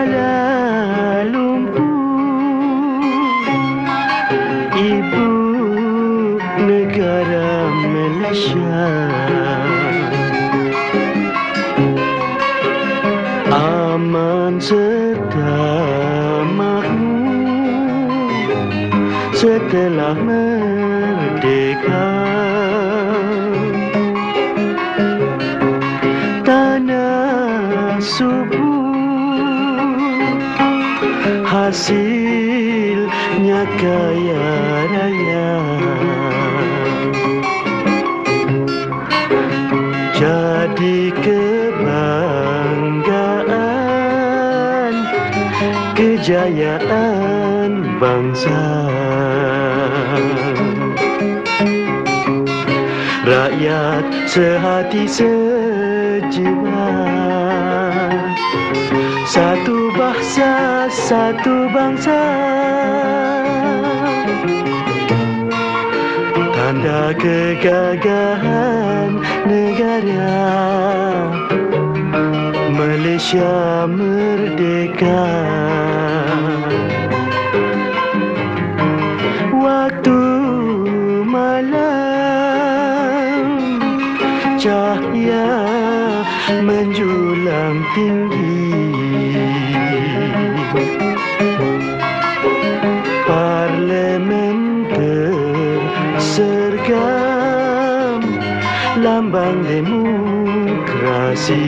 Kuala Lumpur Ibu negara Malaysia. Aman serta makmur Setelah merdeka. Tanah subuh hasilnya kaya raya jadi kebanggaan kejayaan bangsa. Rakyat sehati sejiwa satu bangsa. Tanda kegagahan negara. Malaysia merdeka. Waktu malam cahaya menjulang tinggi Parlementer sergam lambang demokrasi.